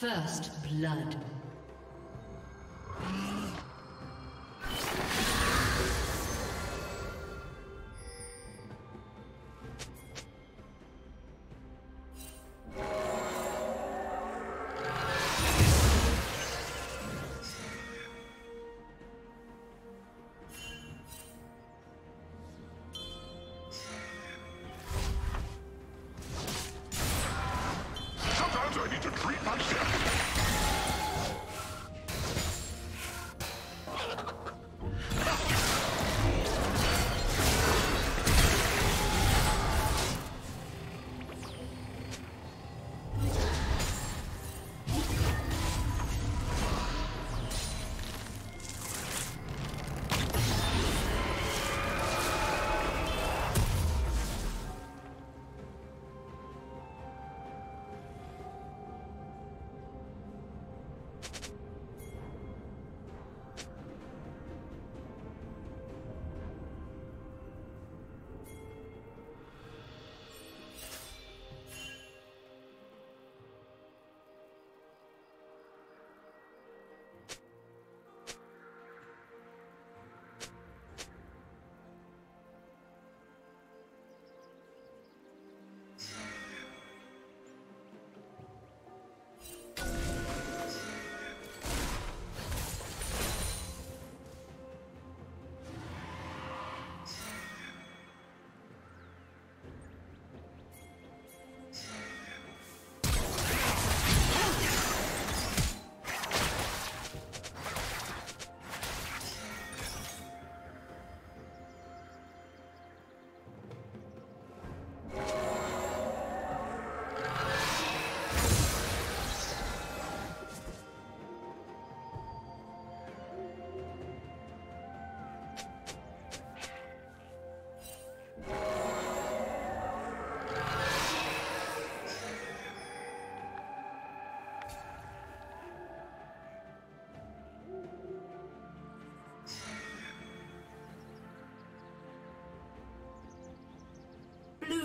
First blood.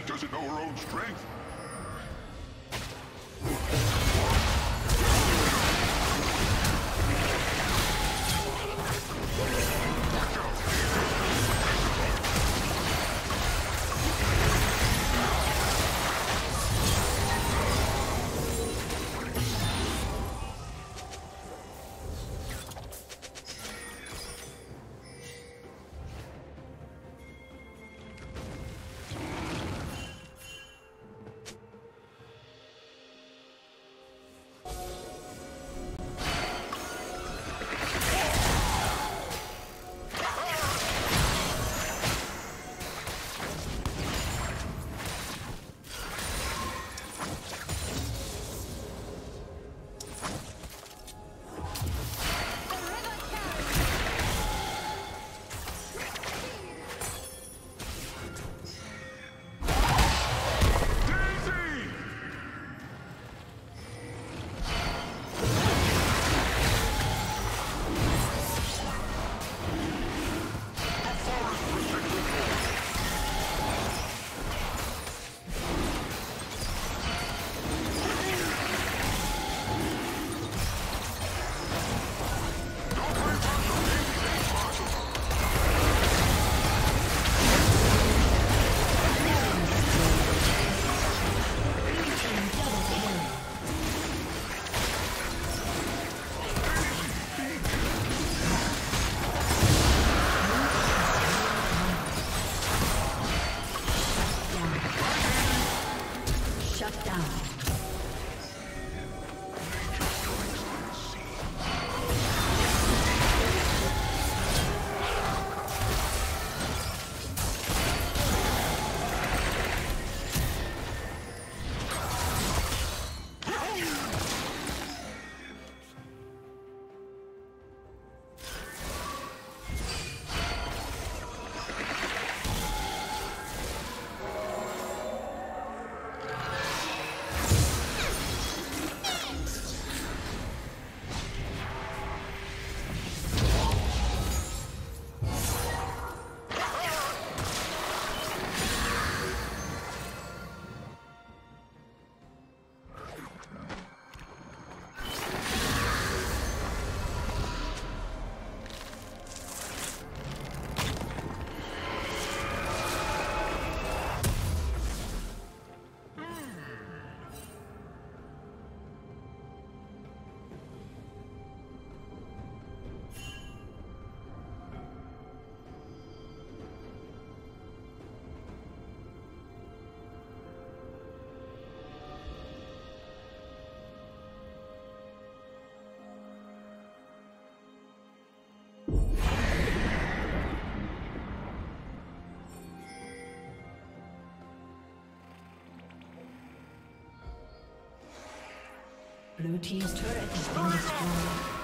She doesn't know her own strength. Blue team's turret been destroyed.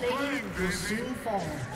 Turret plating will soon fall.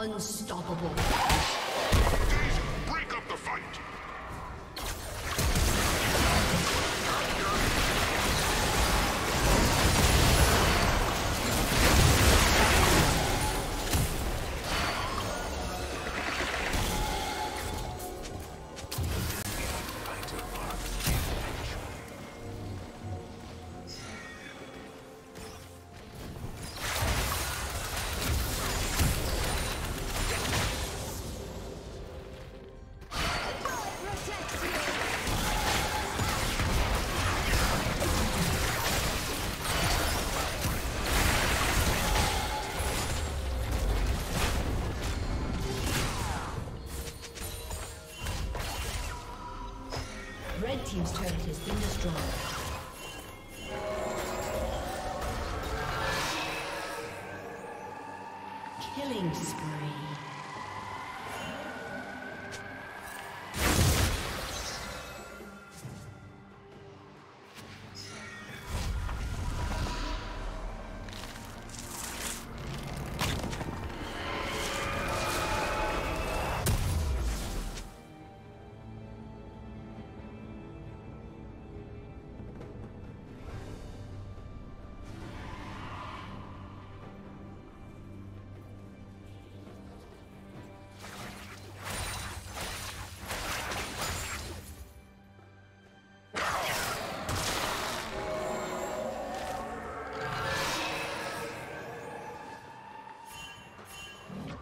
Unstoppable. been destroyed. Killing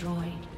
destroyed.